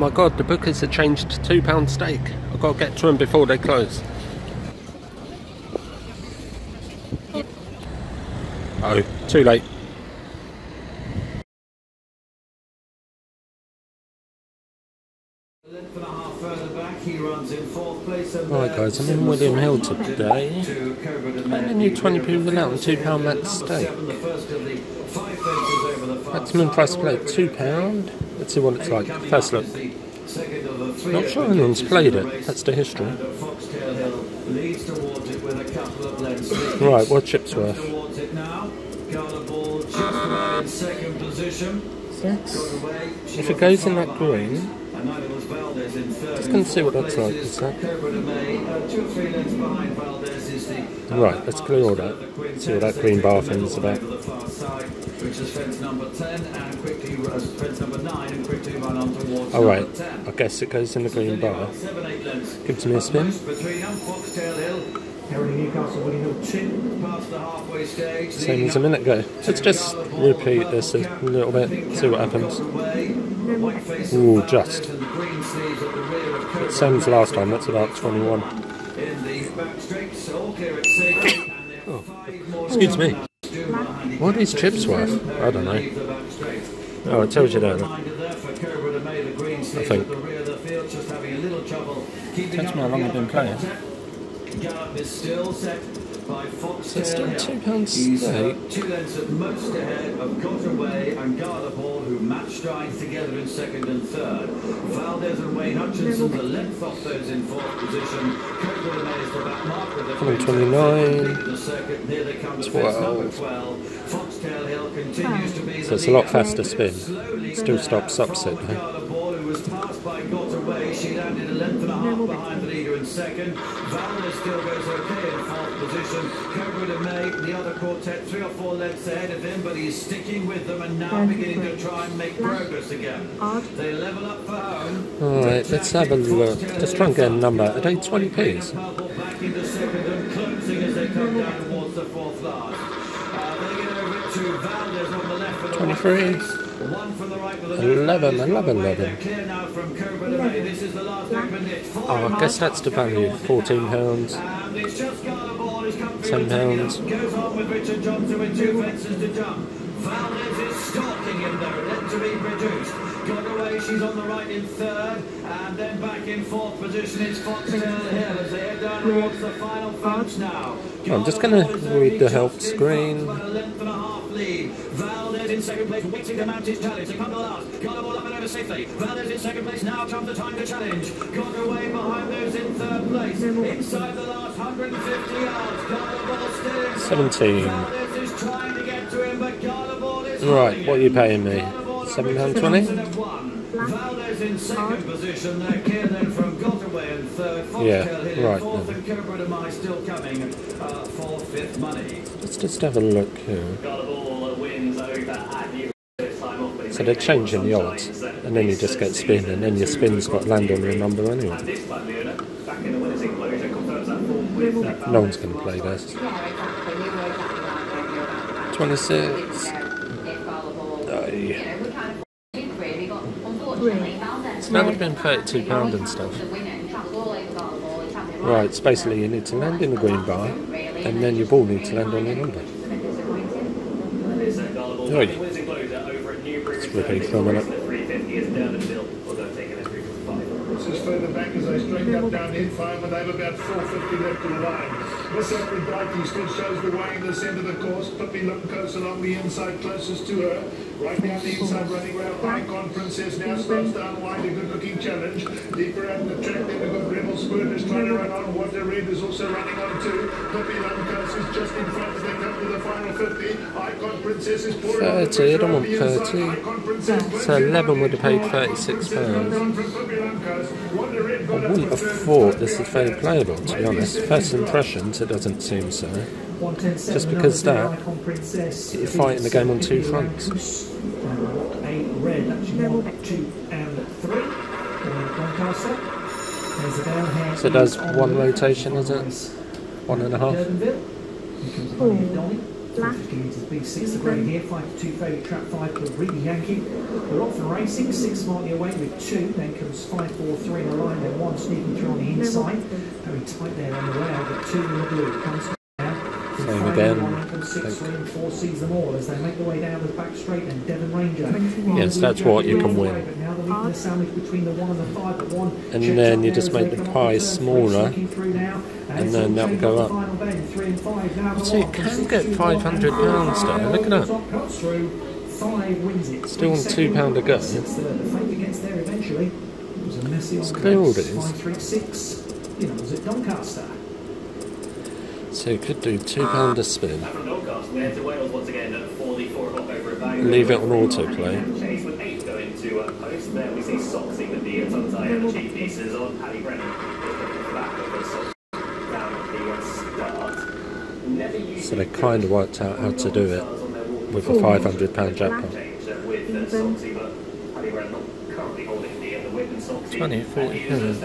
my god, the bookers have changed to £2 stake. I've got to get to them before they close. Oh, too late. Right guys, I'm in William Hill today. And a new 20p without and £2 max stake. Maximum price plate £2. Let's see what it's like. First look. Not sure anyone's played it. That's the history. Right, what chips worth? Six. If it goes in that green, to see what that's like. Is that? Right, let's clear all that. See what that green bar thing is about. Alright, I guess it goes in the green bar. Give to me a spin. Same as a minute ago. Let's just repeat this a little bit, see what happens. Ooh, just. Same as last time, that's about 21. Oh, excuse me. What are these chips worth? I don't know. Oh, it tells you there. I think. Depends how long I've been playing. So it's still two pounds stake. Two lengths at most ahead of Cotterway and Garderhall, who match stride together in second and third. Valdez and Wayne Hutchinson a length off those in fourth position. Cobra is the back mark with the 29. 12. 12. Foxtail Hill continues to be so it's a lot faster spin. Still stops upset though was passed by Gotaway. She landed a length and a half behind the leader in second. Valdez still goes okay in fourth position. Cobra de May, the other quartet, three or four lengths ahead of him, but he's sticking with them and now beginning to try and make progress again. They level up for home. All right, let's have a look. Just try and get a number. Are they 20p's? Back into second and closing as they come down towards the fourth last. Uh, they get over to Valdez on the left. 23. 11, 11, 11. Oh, I guess that's the value. £14. £10. Goes on stalking him there, left to be produced. Got away, she's on the right in third, and then back in fourth position it's Foxtail Hill as they head down towards the final fence now. I'm just going to read the help screen Valdez in second place, waiting to mount his challenge. They come to last. Got the ball up and over safely. Valdez in second place. Now comes the time to challenge. Got away behind those in third place. Inside the last 150 yards. Garderball still in 17. Valdez is trying Right, what are you paying me? £7.20? Valdez in second position. They're clear then from Gotaway in third. Yeah, right. Money. Let's just have a look here. So they're changing the odds, and then you just get spin, and then your spin's got land on your number anyway. No one's going to play this. 26. So that would have been £32 and stuff. Right, so basically you need to land in the green bar, and then your ball needs to land on the number. Oi repeat for a minute. This is further back as they straighten up down in five and they have about 450 left to the line. Miss Aphrodite still shows the way in the centre of the course. Pippi Lumkos along the inside closest to her. Right down the inside running around Icon Princess now starts to unwind a good looking challenge. Deeper out the track then we've got Rebel Spurters trying to run on. Water Red is also running on too. Pippi Lumkos is just in front as they come to the final 50. Icon Princess is pouring 30, I don't want 30. So 11 would have paid £36. I wouldn't have thought this is very playable to be honest. First impressions it doesn't seem so. Just because that, you're fighting the game on two fronts. So does one rotation, is it? One and a half? Hmm. Black. 50 metres B6 the grey here, 5 to 2 favourite trap 5 called Reedy Yankee. They're off and racing, 6 marking away with 2, then comes 5, 4, 3 in a line, then 1 sneaking through on the inside. Very tight there on the rail, but 2 in the blue. Comes down. From Same five again. in one, comes 6, 3 and 4 sees them all as they make their way down the back straight and Devon Ranger. 21. Yes, that's what you can win. But now they're leading the sandwich between the 1 and the 5, but 1 And checks then up you there just as make they the come pie up first, three smaller, sneaking through now, and then that will go up. Final bend, three and five, now So you the can one, get six, two, £500 one, though, look at that. top cuts through, five wins it. Still on Three £2 to go. seconds, it's The the favourite gets there eventually. It was a messy It's on clear all race, these. Five, three, six. You know, was it Doncaster? So you could do £2 a spin. From Doncaster, we're to Wales once again for the four o'clock over at Bangor. Leave it on autoplay. Chase with eight going to uh, post. There we see Soxy with the uh, tongue tie and the cheek pieces on. Paddy Brennan is looking for back of the Sox down at the start. Never used So they kind of worked out how to do it with a £500 jackpot. change uh, with uh, Even. Soxy, but Paddy Brennan not currently holding the, uh, the whip and Soxy. 20, 40 And he is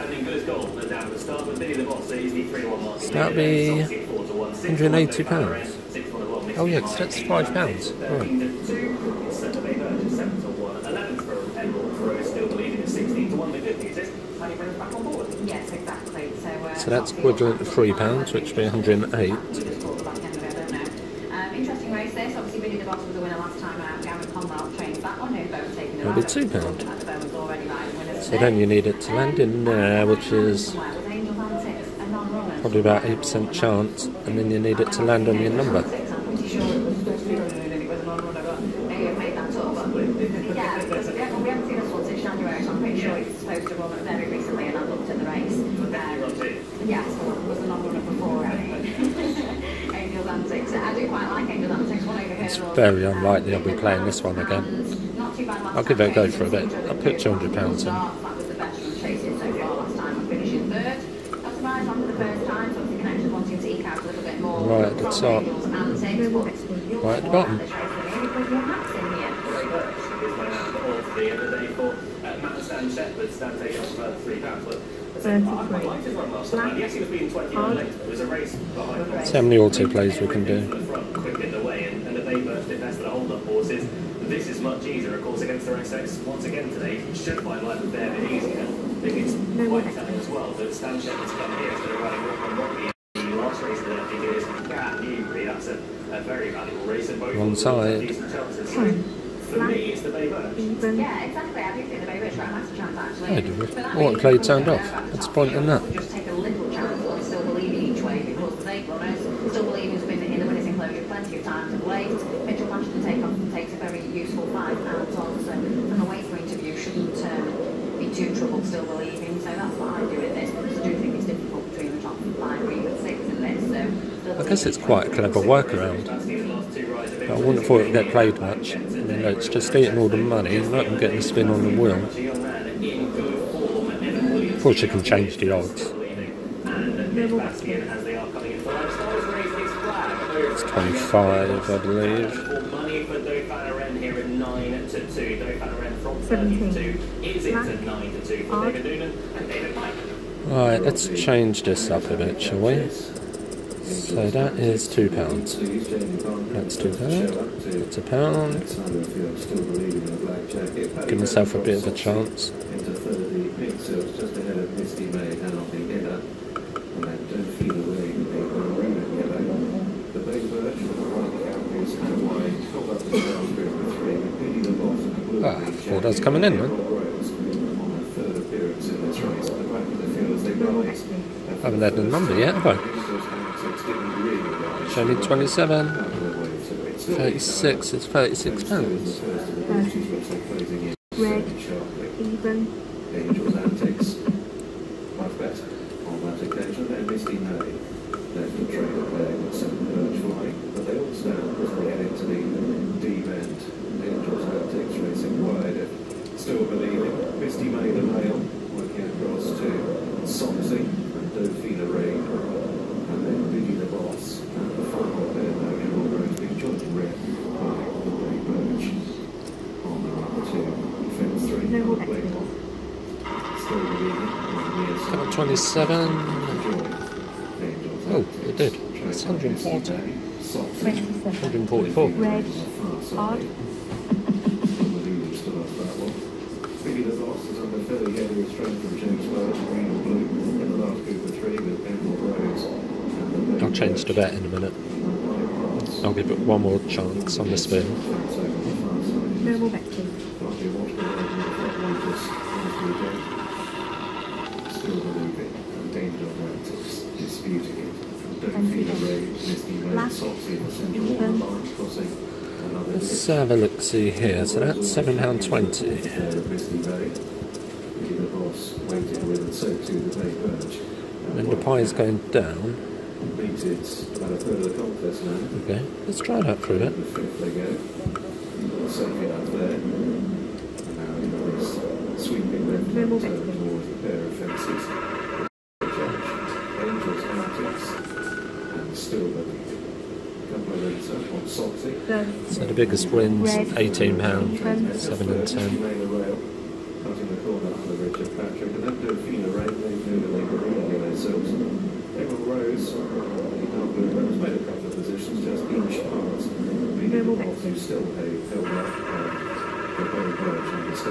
£180. Oh yeah, 'cause that's £5. Right. Yes, exactly. So, that's equivalent to £3, which would be 108 Just caught the back end of it, I don't know. Um, interesting race this. Obviously, Billy the Boss was the winner last time out. Gavin Conrad trains that one. Who's both the It'll be £2 pound. At the moment, already riding winners So then you need it to land in there, which is With Angel Antics, a non-runner. Probably about 8% chance, and then you need it to land on your number. It's very unlikely I'll be playing this one again. I'll give it a go for a bit. I'll put £200 in. That was the best from chasing so far last time. I'm finishing third. Not surprised after the first time, so obviously Connections wanting to eke out a little bit more. Right at the top. Right at the bottom. how many autoplays we can do. This is much easier, of course, against the Rex once again today. Should find life a bit easier. I think it's quite telling as well that Stan Sheppard's come here running very valuable race. And both Wrong of them have side. decent for me, it's the Bay Birch. Even. Yeah, exactly. I do think the Bay Birch got a massive chance actually. I do. For that What, reason, play I'm turned off? go back to What's the point in that? We'll Just take a little chance on still believing each way because the eight runners still believe who's been in the winners enclosure plenty of times of late. Mitchell Ashton take off takes a very useful five pounds on, so from a weight point of view shouldn't um, be too troubled still believing. So that's what I do with this because I do think it's difficult between the top five or even six in this. So still I guess it's quite a clever workaround. But I wouldn't have thought it'd get played much. It's just eating all the money rather than getting a spin on the wheel. Of course, you can change the odds. It's 25, I believe. Money for Dauphin Ren here at 9 to 2. Dauphin Ren from 17. 32 is into Black. 9 to 2 for Odd. David Noonan and David Pipe. Right, let's change this up a bit, shall we? So that is two pounds. Let's do that. It's a pound. Give myself a bit of a chance. Ah, four does coming in, for Haven't had a number yet, have I? Angels Antics didn't really rise. Show me 27. Out of the way, so it's 36 is 36 pounds. first of the horses, which they're closing in Red. Even. Angels Antics. Much better on that occasion. Then Misty May left the trailer playing with seven birds flying, but they all stand as they head into the deep end. Angels Antics racing wide, still believing. Misty May the male working across to Somsey and Dauphina Rain, and then Biggie the Boss. And the final there, now Emerald Rose being joined red by the Grey Birch on the run to fence three. No more Blake extras. Still believing on the near side. Got 27. Oh, it did. It's 140. 144. Red. Odd. Maybe the is under fairly heavy restraint from James Wells, green or blue, in the last group of three with Emerald Rose. I'll change the bet in a minute. I'll give it one more chance on the spin. No more betting. After watching the road with the front wipers, honestly, James, still believing, and Danger Atlantics disputing it. Delphina Ray, Misty Ray, Black. Soxy in the central Even. line, crossing Let's have a look see here. So that's £7.20. pair of Misty Ray. Really the boss waited with, and the Bay Birch. And the pie is going down. Completed about a third of the contest now. Okay, let's try that for a bit. Angels and still the. Couple of lengths up on Soxy. Go. So the biggest wins, £18, 7 and 10. Made the rail, the corner under Patrick, and. Emerald Rose, the made a couple of positions, just the still held up, Hey.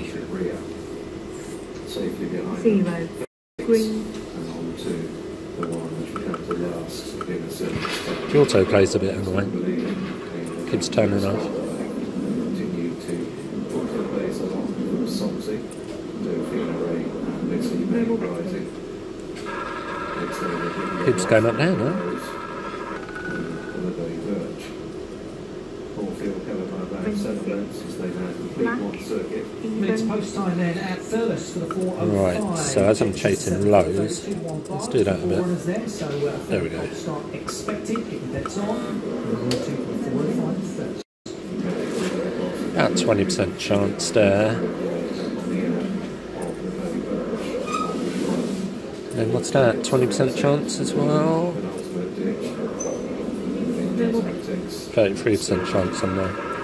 touch with Rio. Safely behind them. Zero. Green. And on to the one which would come to last in a certain step. The auto plays a bit annoying. Keeps turning off. Continue to put the place along from Somsey, Delphina Ray, and Lizzie May rising. Next over the Keeps going up there, no? For the Bay Birch. Caulfield covered by about seven lengths as they now complete Black. one circuit. Minutes Even. post time then at Thurles for the 405. Right, so as I'm chasing lows, let's do that a bit. There, so, uh, There we go. Start expected, get your bets on. We'll go to the 405 Thurles. About 20% chance there. And what's that? 20% chance as well? Penultimate ditch. No more betting. 33% chance on there.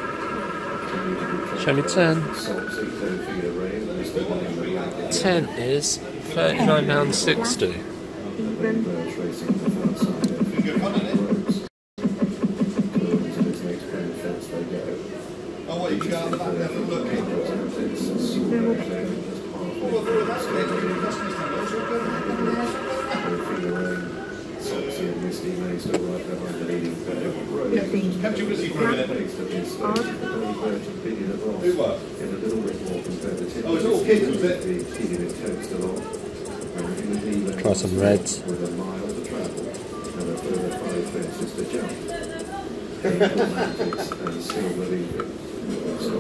Show me 10. Somsey, Delphina Ray, and Mr. William the Black. 10 is £39.60. You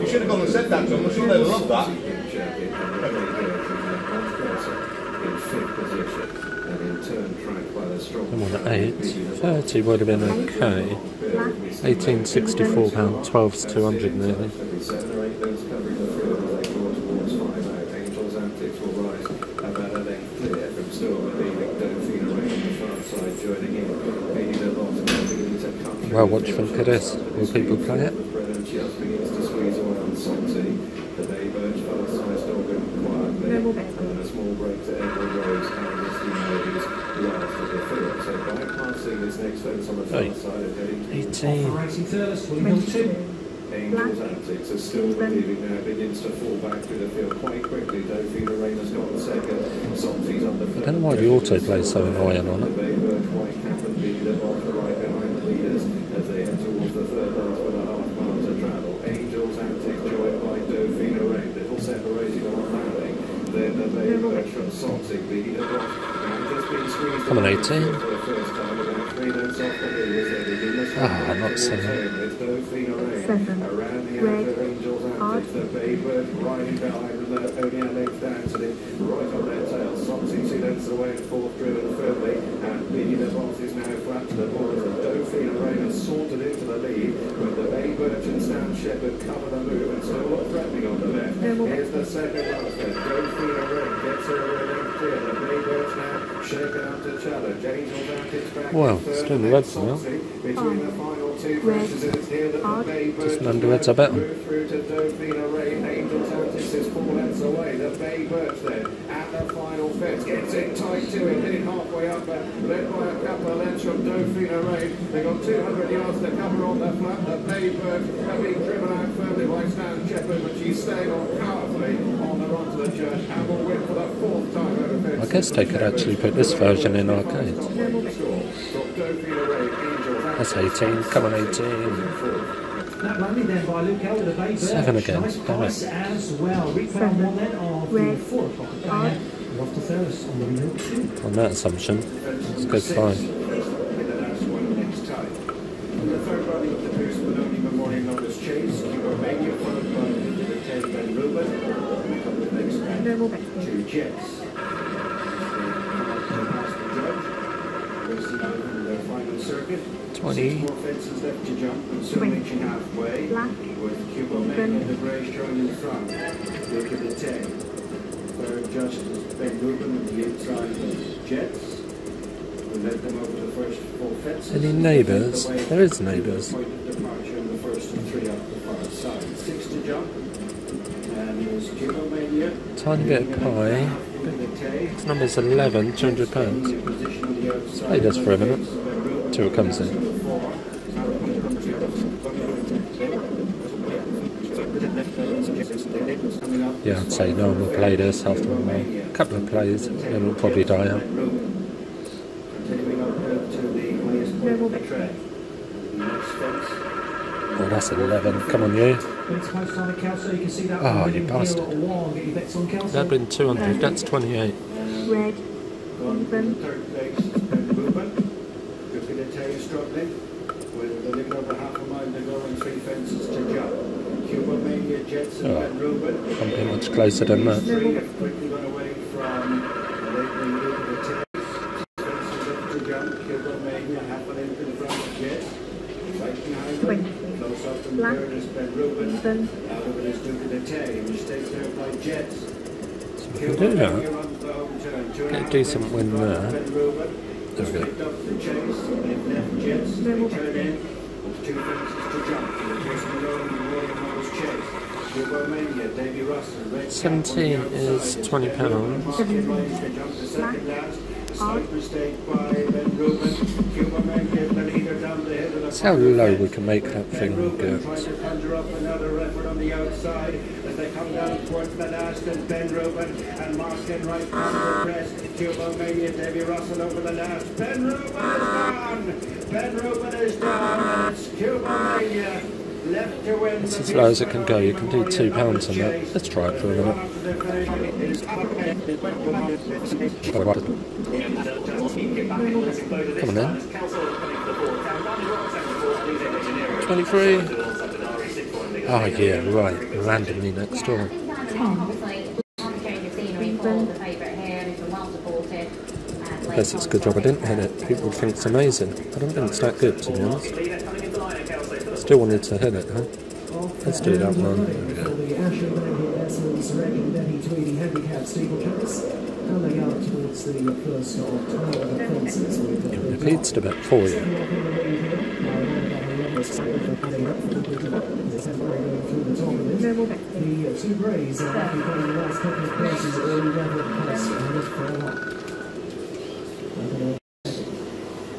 should have gone and said that to them. I'm sure they'd love that. In position, and in turn by the strong. At 8. 30 would have been okay. £1864, 12's 200 nearly. Side and heading to 18. For Racing Thurles, William Hill 2. Twenty-two. Angels Antics are still believing now begins to fall back through the field quite quickly. Delphina Rayner's got second. Somsy's on I don't know why the auto plays so annoying on it. Bay Birch and Stan Sheppard cover the move and still not threatening on the left. No more Here's the second last then. Delphina Ray gets her a length clear. The Bay Birch now shaken up to challenge. Angel Vantage back Well, in third, it's doing the reds now. Saucy. Between the um, final two Red. races, it's here that the Odd. Bay Bird Just none the reds are better. move through to Dovina Rain. Angel Vantage is four lengths away. The Bay Birch then at the final fence gets in tight to it, hitting halfway up, led by a couple of lengths from Dovina Rain. They've got 200 yards to cover on the flat. The Bay Birch are driven out firmly by Stan Sheppard, but she's staying on powerfully on the run to the church and will win for the fourth time over fence. I guess they could actually put this version in arcades. Normal bet Score. Got Dovina Rain, Angel That's 18. Come on, 18. That running then by Luke Elder, the Bay Seven again, damn price as well. Retail Seven. one then Red. the four o'clock at Odd. Diane. Off to Thurles on the middle two. On that assumption, it's good five. In the last one next time. The third running of the Bruce Maloney Memorial Numbers Chase, Romania followed by the 10 Ben Ruben. Come the next man, Normal bet two Jets. Racing out in the final circuit. 20. Six more fences left to jump and so Twenty. reaching halfway. Black. With Cuba Mega Even. and the Grey showing in front. Look at the 10. Third just is Ben Ruben and the inside Jets. We led them over the first four fences. Any neighbours? There is neighbours. Point of departure in the first three up the far side. Six to jump. And there's Cuba Mania. Tiny bit of pie. This number's 11, 200 pounds. Play this for a minute till it comes in. Yeah, I'd say no one will play this after a couple of plays, then it'll probably die out. Normal bet Oh, that's 11. Come on, you. It's post on the Kelso, you can see that. Oh, one you in bastard. Hill one. Get on Kelso. That'd been 200, um, that's 28. Red. Even. Third place is Ben Ruben. Looking at Tay struggling with a little over half a mile to go and three fences to jump. Oh. Ben Ruben. Can't be much closer than that. Three have quickly gone away from the late leader to the Tay. Fences left to jump. Cuba Mania half a length in front of Jets. Right behind them. Twenty. Close up and Black. third Ruben. Even. Out of it is Duke of the Tay. Mistake there by Jets. We can do that. Get a decent win there. There we go. Turn in. Two fences to jump. Chris Malone and William Morris Chase. Romania, Davy Russell. Red 17 is 20 pounds. Slight mistake by Ben Ruben. Cuba Mania, the leader down the hill See how low we can make that thing Ben Ruben go. trying to conjure up another effort on the outside as they come down towards the last and Ben Ruben and Martin right down the press. Cuba Mania, Davy Russell over the last. Ben Ruben is down. Ben Ruben is down it's Cuba Mania the as low as it can go. You can do two pounds on that. Let's try it for a minute. Come on then. 23. Oh yeah, right. Randomly next door. I guess it's a good job I didn't hit it. People think it's amazing. I don't think it's that good, to be honest. Still wanted to hit it, huh? Let's do that one. There we For go. the Ashley Downhill Essence Reading Denny Tweedy Handicap steeplechase. And they are towards the first of 12 fences. We've got It the repeats a bit for you. The top of it. Normal bet The uh, two greys are happy playing the last couple of places all level at pace and look for a lot.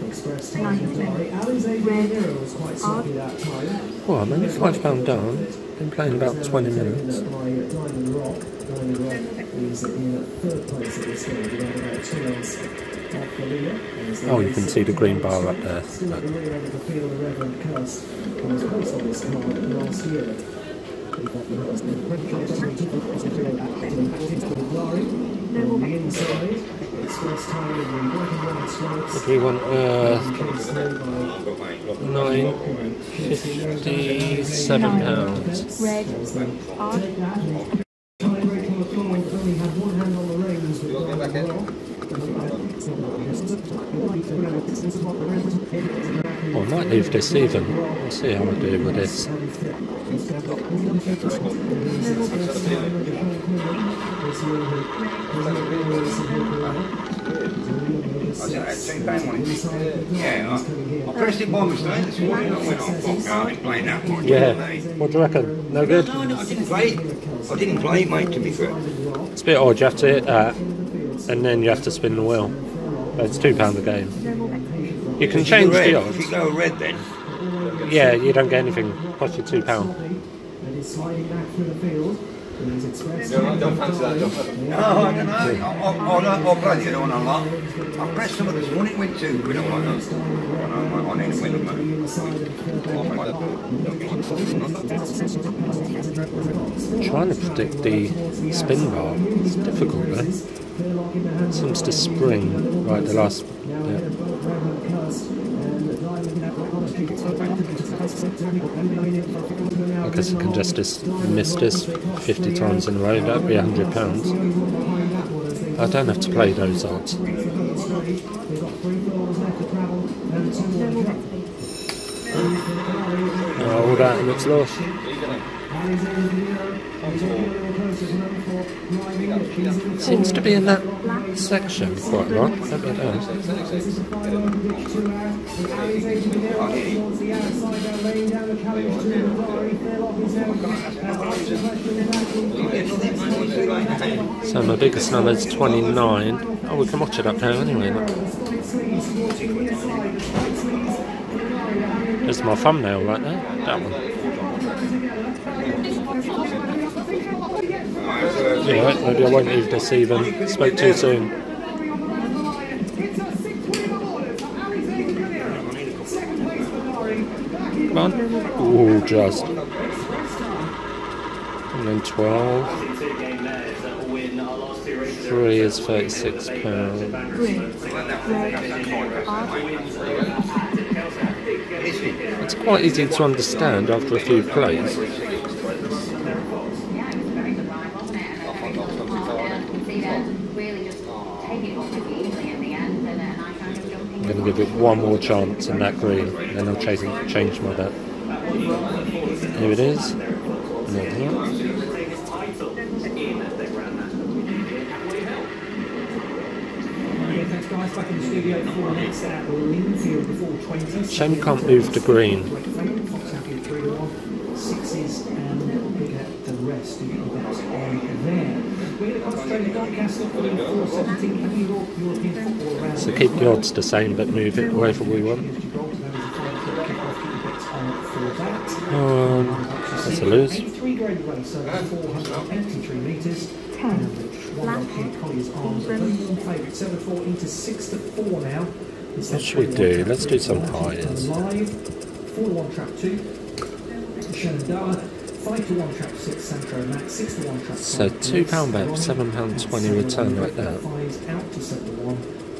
Express time Nice. Glory. Alizé Red. Well, I'm only £5 down. Been playing about 20 minutes. Diamond Rock. Is in third place at this stage, about two leader. Oh, you can see the green bar up there. At the rear end of the field, the Reverend Curse was placed on this card last year. On the inside, express time in the black and white stripes. What do we want? Uh, Case made by nine, fifty-seven pounds. Red. Odd. Tiebreak on the field, only had one hand on the reins with Diamond Rock. Well, I might leave this even. We'll see how I do with this. Normal bet said, I two pound on it. Yeah, I, I pressed it by mistake this morning. I went, fuck, I ain't playing that much. Yeah. What do you reckon? No good? I didn't play. I didn't play mate, to be fair. It's a bit odd. You have to hit that, and then you have to spin the wheel. But it's two pound a game. No more bets. You can change you red, the If you go red then, Yeah, you don't get anything. Cost you two pound. And it's sliding back through the field. And he's. No, I don't fancy that, don't no, I don't know. I, I, I, I played the other one a lot. I pressed some of this one, it went two quid. I'm like, no, I, I need to win it. Trying to predict the spin bar. It's difficult, though. Seems to spring right the last. Yeah. I guess I can just dis- miss this 50 times in a row. That'd be £100. I don't have to play those odds. Oh, all that it's lost. Seems to be in that section quite a lot. So my biggest number is 29. Oh, we can watch it up there anyway. Look. There's my thumbnail right there. That one. Yeah, right, maybe I won't leave this even. Spoke too soon. Come on. Ooh, just. And then 12. Two game layers that will win our last two races. Three is £36. Green. Red. Odd. It's quite easy to understand after a few plays. Yeah, it was a very good ride, wasn't it? And a very good part, and you can see them really just take it off with easily at the end, and a nice kind of give it one more chance in that green, then I'll change, change my bet. Here it is. Another one. Yeah, thanks guys. Back in the studio for the next at Lingfield before 20. Shame can't move to green. Fox happy at 3 to 1. Sixes and at the rest. Bet on there. We're going to concentrate on Doncaster for the 417 Euro European football around So keep the odds the same, but move it wherever we want. Um, that's a lose. Three grade race over 483 metres. Ten. One of King Collier's arms. Even. Even favourite. 7 4 into 6 to 4 now. What should we do? Let's do some. Live. 4 1 trap 2. Shenandoah. 5 to 1 trap 6 Santro Max. 6 to 1 trap So £2 bet, £7.20 return like that. Fives out to 7 to 1.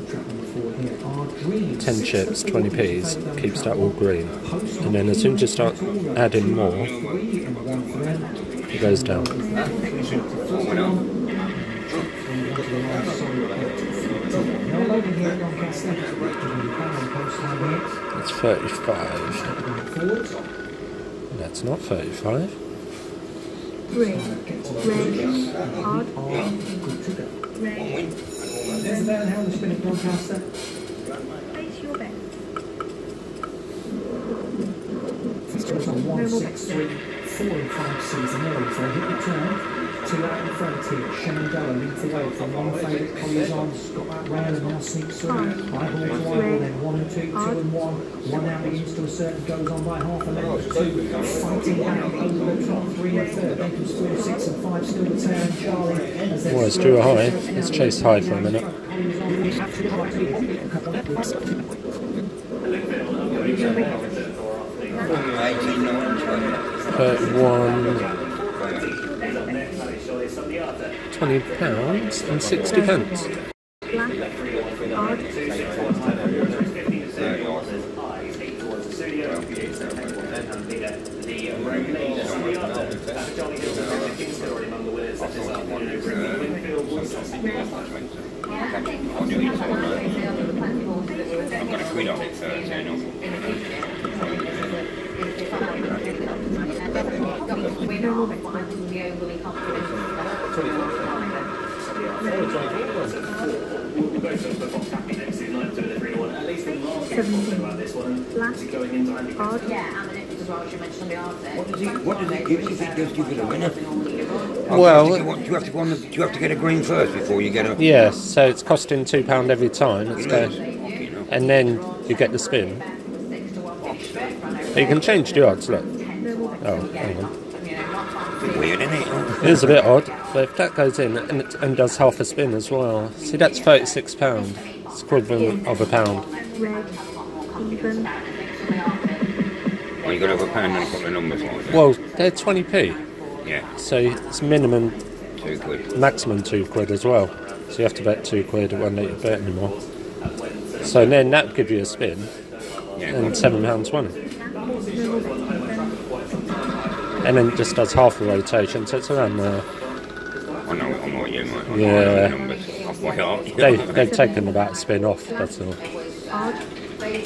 Trap number 4 here are Dreams. 10 chips, 20 four, p's, keeps that all green. And then as soon as you start adding more, three and one for them. it goes down. No loading here at Doncaster. Bang on coastline here. It's 35. That's not 35. Green. Red. Odd. Good. Red. There's the bell how the spin at Doncaster. Place your bet. Scores on one, six, three, four and five C's and more. So hit the turn. Two out in front here. Shenandoah leads the way from one favourite. Collier's arms got that round and now sneaks through. Five. High ball to Idle, then one and two, two and one. One now begins to assert, goes on by half a length. Oh, two fighting back over the top. Three and third. Then comes four, six and five. Still the turn. Charlie. as they Well, it's too high. Let's chase high for a minute. Eighteen, nineteen. 31, 20 pounds and 60 pence. 17. Odd. Well you. What does it, give you think give it a winner? Well, do you, have to, you have to do you have to get a green first before you get a. Yeah, so it's costing two pound every time. It's going, and then you get the spin. You can change the odds. Look. Oh, hang on. Weird, isn't it? it is a bit odd, but if that goes in and, and does half a spin as well, see that's thirty-six pound. It's equivalent of a pound. Red. Even. Well, you got to have a pound and a couple of numbers like that. Well, they're twenty p, Yeah, so it's minimum, two quid. maximum two quid as well. So you have to bet two quid. It won't let you bet anymore. So then that would give you a spin Yeah, and seven pound twenty. And then it just does half the rotation, so it's around there. I know, I know what you mean. Yeah. numbers off by heart. They, they've taken about a spin off, that's all.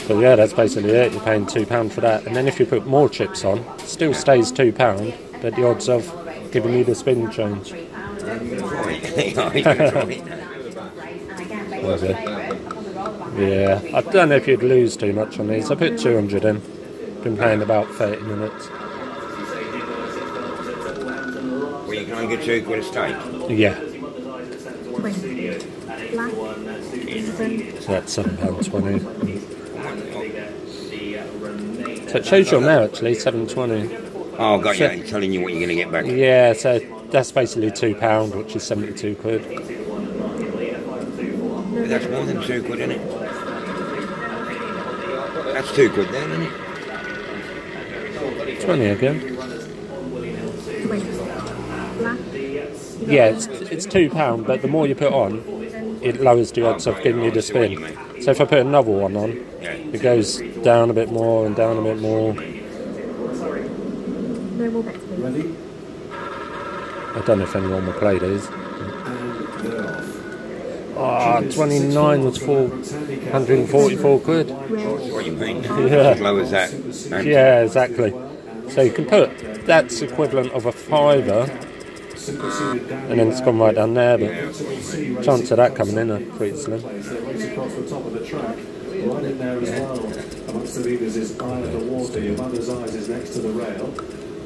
But yeah, that's basically it. You're paying £2 for that. And then if you put more chips on, it still stays £2, but the odds of giving you the spin change. Yeah, you can try it. Was it? Yeah, I don't know if you'd lose too much on these. I put 200 in. Been playing about 30 minutes. Well, you can only get two quid a stake. Yeah, Twenty. Black. Even. So that's £7.20. So it shows you on there actually, 720. Oh, got you. It's telling you what you're going to get back. Yeah, so that's basically £2, which is 72 quid. But that's more than two quid, isn't it? That's two quid then, isn't it? 20 again. Twenty. Yeah, it's, it's two pound, but the more you put on, it lowers the odds of giving you the spin. So if I put another one on, it goes down a bit more and down a bit more. No more bets, please. Ready? I don't know if anyone will play these. And they're. Ah, 29 was 444 quid. That's what you mean. Yeah. As low as that. Yeah, exactly. So you can put that's equivalent of a fiver, Superseded down and then it's gone right down there. But chance of that coming in are pretty slim. place. They race across the top of the track. Right in there as well. Amongst the leaders is Eye of the Water. Your mother's eyes is next to the rail.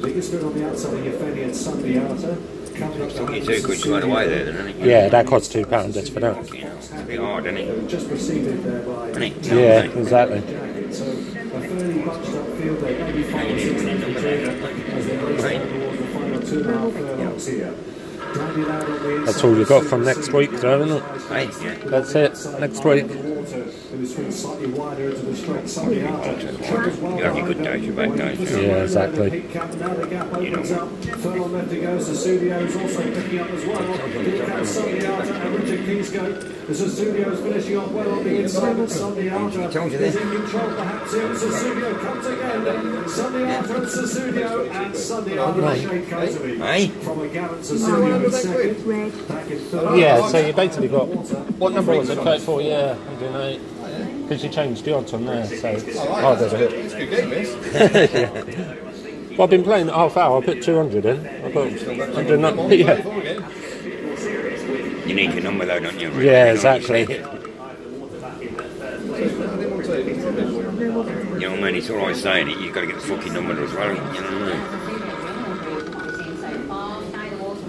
Biggest bit on the outside of Yefeni and Sunday Arter. Coming up took you behind two quid straight away there, then, isn't it? Yeah, that costs two pound just for that. You know, it's a bit hard, isn't it? Just preceded there by Isn't it? Yeah, exactly. So a fairly bunched up field there, maybe five or six left between them as they race two and a half furlongs here. Dandy Loud on the That's inside. all you got from next week, though, isn't it? Hey. That's it. Next week. Who swings slightly wider into the straight Sunday Arter. You have your good days, your bad days. Yeah, exactly. Now the gap opens up. Furlong left to go. Sussudio's also picking up as well. Here comes Sunday Arter and Richard Kingscote. The Sussudio's finishing off well on the inside, but Sunday Arter told you is this. in control perhaps here. Sussudio comes again. Sunday Arter and Sussudio and Sunday Arter and Shane Cosley. Hey? From a gallant Sussudio in second. Red. Back in third. Yeah, so you basically got what number was it? 34, yeah, 108. Because you changed the odds on there, so oh, there's a hit. It's a good game. Well, I've been playing half hour. I put 200 in. I put 100 yeah, You need your number though, don't you? Really? yeah, You know what I'm exactly. saying? No more bets, You know what I mean? It's all right saying it, you've got to get the fucking number as well. You know what I mean?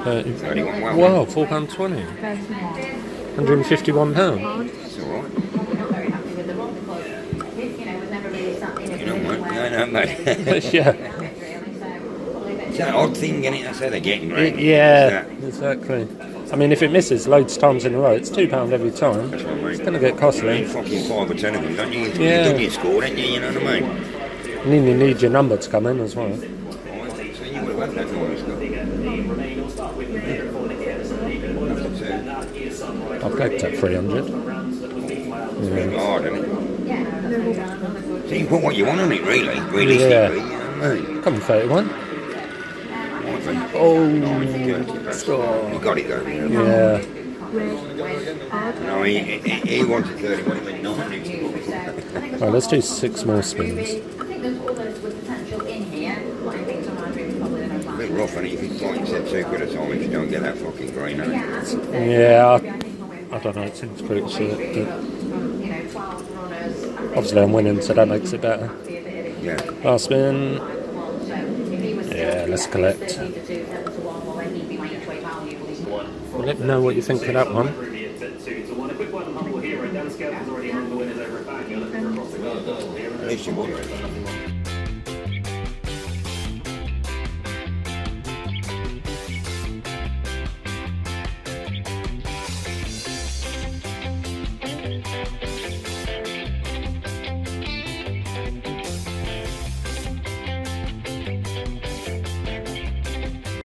Uh, Thirty-one, well, wow, four pound twenty, Thirty-one. 151 pound. It's all right. Not very happy with the run because, you know, we've never really sat in a You know what? No, no, mate. yeah, really, so probably a bit It's that odd thing, isn't it? That's how they're getting right. yeah, exactly. I mean, if it misses loads of times in a row, it's two pound every time. That's what I mean. It's going to get costly. You need costly. fucking five or ten of them, don't you? You've Yeah. done your score, don't you? You know what I mean? And then you need your number to come in as well. Right, So you would have had that noise. I played at 300. It's hard, isn't it? Yeah, no, No more that's bets, another please. good. So you put what you want on it, really. Realistically, Yeah. you know what I? Come 31. Oh, you got it though. Yeah. No, he, he, he wanted 31, he went 90. Right, let's do six more spins. Think there's others with potential in here, but I think some are really probably the most A bit rough, and if you like you said two quid a time, if you don't get that fucking green, innit? Yeah, don't know, it seems pretty shit. But you know, 12 runners, I Obviously, I'm winning, so that makes it better. Yeah. Last spin. Yeah, let's collect. Well, let me know what you think of that one. A